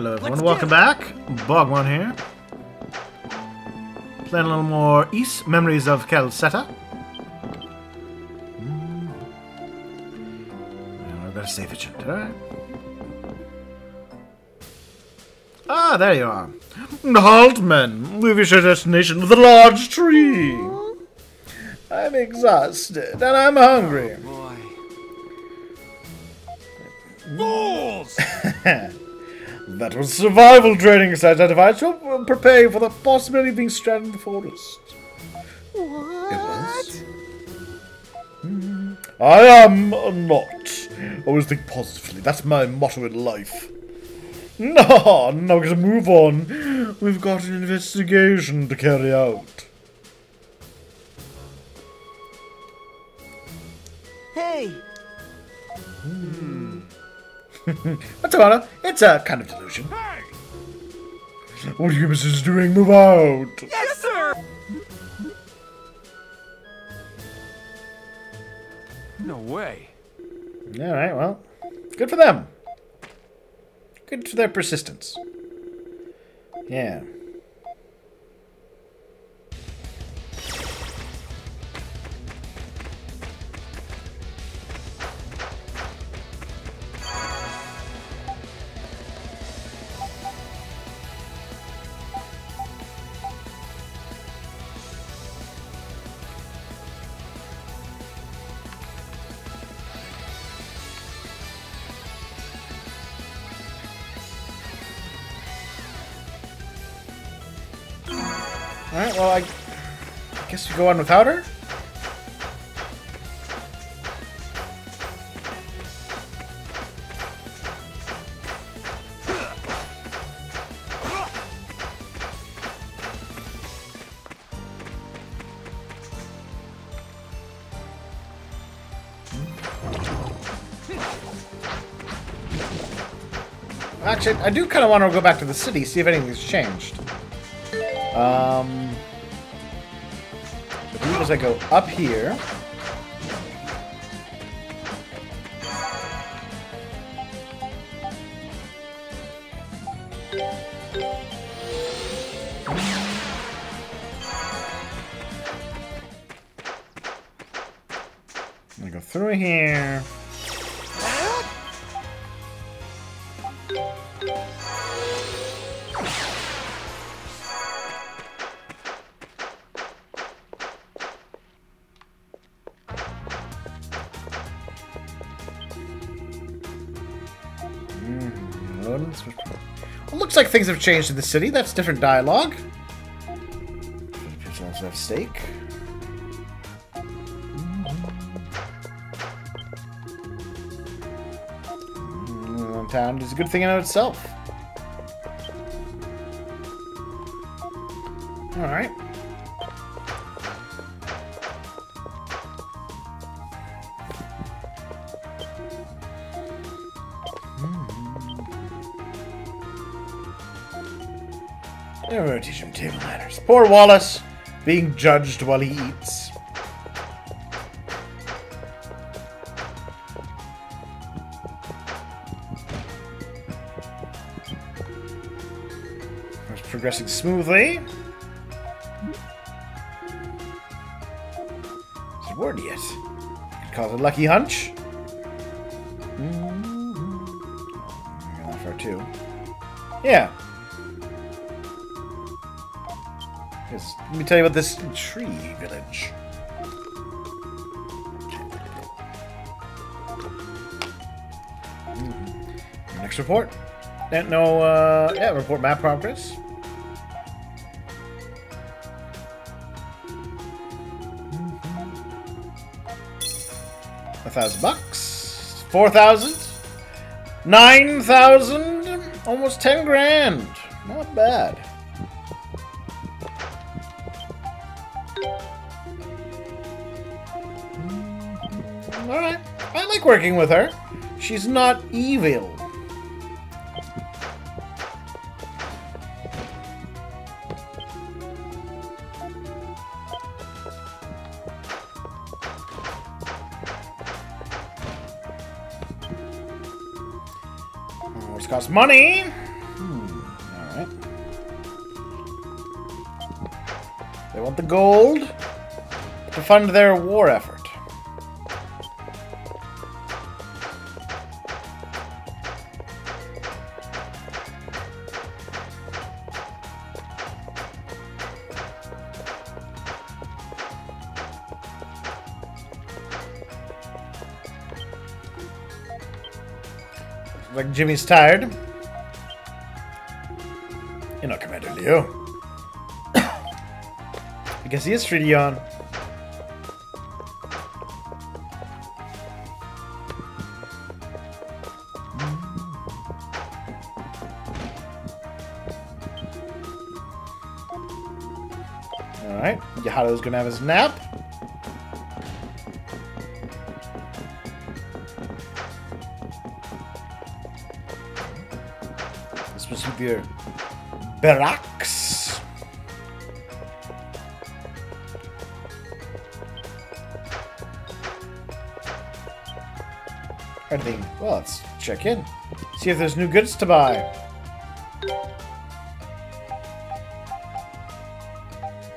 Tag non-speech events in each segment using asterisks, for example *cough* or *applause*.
Hello everyone, welcome back. Bogwan here. Playing a little more Ys Memories of Celceta. Mm. Now I've got a save agent, alright. Ah, there you are. Halt, men. We reach our destination with a large tree. I'm exhausted and I'm hungry. Boy. *laughs* Fools! *laughs* That was survival training identified to prepare for the possibility of being stranded in the forest. What? It was. Hmm. I am not. Always think positively. That's my motto in life. No, now we gotta move on. We've got an investigation to carry out. Hey, What's the matter? It's a kind of delusion. Hey! What are you missus doing? Move out! Yes, sir! No way. Alright, well, good for them. Good for their persistence. Yeah. Alright, well, I, guess we go on without her? Actually, I do kind of want to go back to the city, see if anything's changed. Um, I believe as I go up here. I'm gonna go through here. Well, looks like things have changed in the city. That's different dialogue. Also have steak. Mm, Town is a good thing in of itself. All right. Never gonna teach him table manners. Poor Wallace, being judged while he eats. It's progressing smoothly. Is it word yet? Could cause a lucky hunch. Mm-hmm. That far too. Yeah. Let me tell you about this tree village. Mhm. Next report. No, uh, yeah, report map progress. A thousand bucks. Four thousand. Nine thousand. Almost ten grand. Not bad. alright. I like working with her. She's not evil. Oh, Always costs money. Hmm. Alright. They want the gold to fund their war effort. Like Jimmy's tired. You know, Commander Leo. *coughs* because he is treaty on. Alright, Yahado's gonna have his nap. This must be their barracks. Anything? Well, let's check in. See if there's new goods to buy.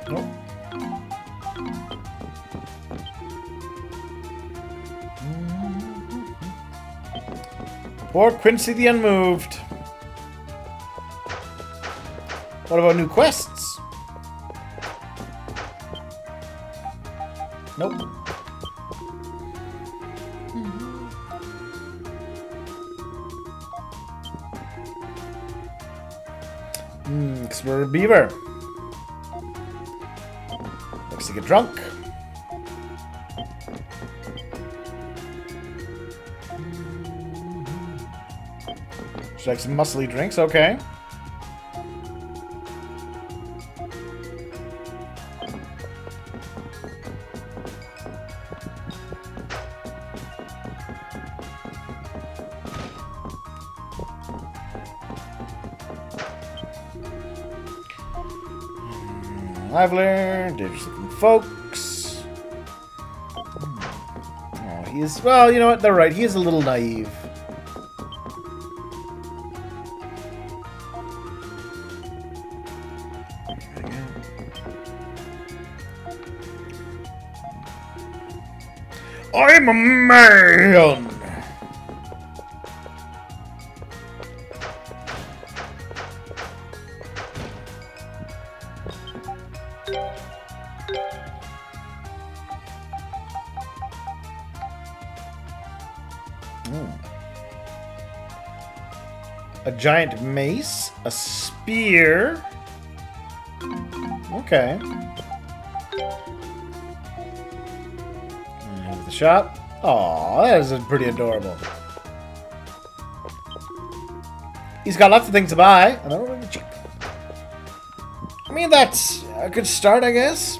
Nope. Mm-hmm. Poor Quincy the Unmoved. What about new quests? Nope. Hmm, Explorer Beaver. Looks to get drunk. She likes muscly drinks, okay. Livelier, dangerous looking folks. Oh, he is. Well, you know what? They're right. He is a little naive. I'm a man! Hmm. A giant mace, a spear. Okay. The shop. Aw, that is pretty adorable. He's got lots of things to buy, cheap. I mean, that's a good start, I guess.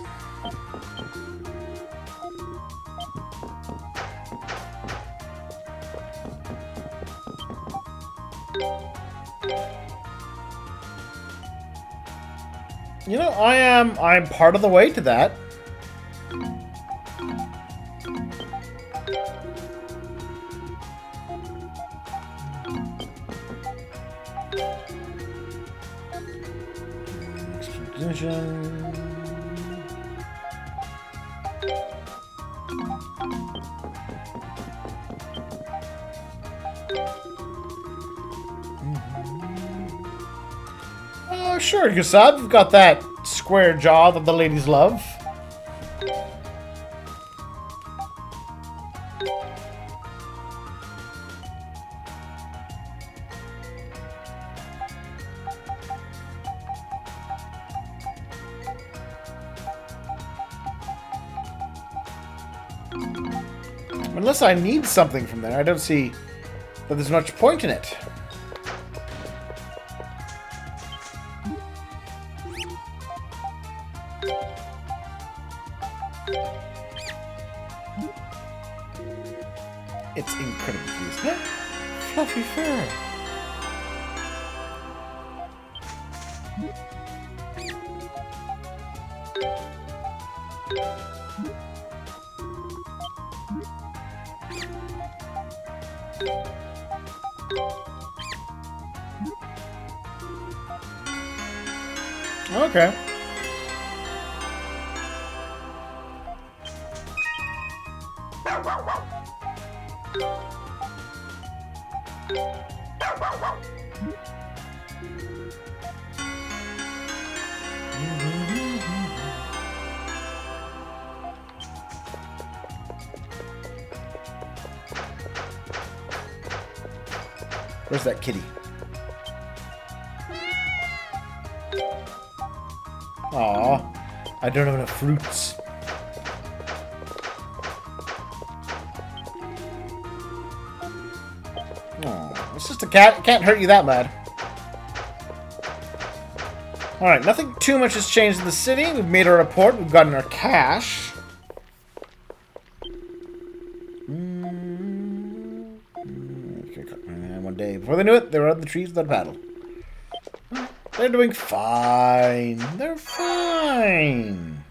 You know, I am I'm part of the way to that. Sure, Gusab. You've got that square jaw that the ladies love. Unless I need something from there, I don't see that there's much point in it. It's incredibly cute. Fluffy fur. Okay. Where's that kitty? Aw, I don't have enough fruits. Aw, it's just a cat. It can't hurt you that bad. Alright, nothing too much has changed in the city. We've made our report. We've gotten our cash. Before they knew it, they were on the trees without a paddle. They're doing fine. They're fine.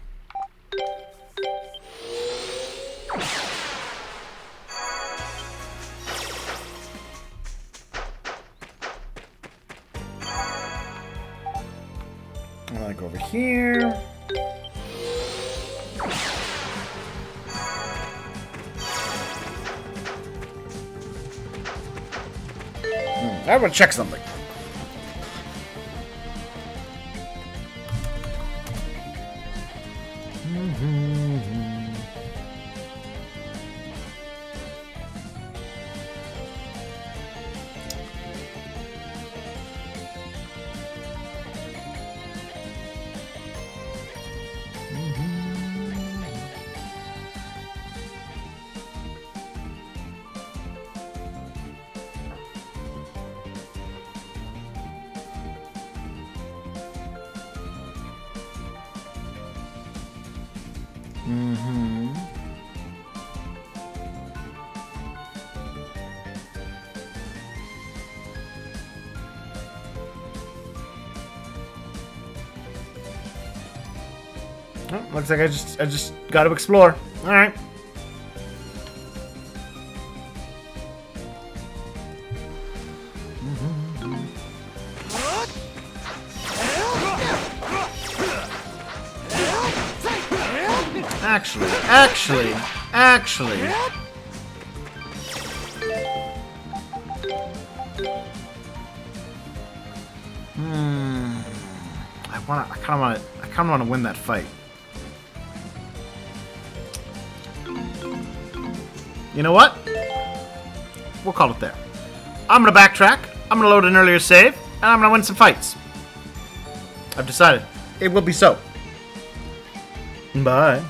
Go over here. I want to check something. Mm-hmm. Oh, looks like I just I just got to explore. All right. Actually, actually, actually. Hmm. I want to. I kind of want to. I kind of want to win that fight. You know what? We'll call it there. I'm gonna backtrack. I'm gonna load an earlier save, and I'm gonna win some fights. I've decided. It will be so. Bye.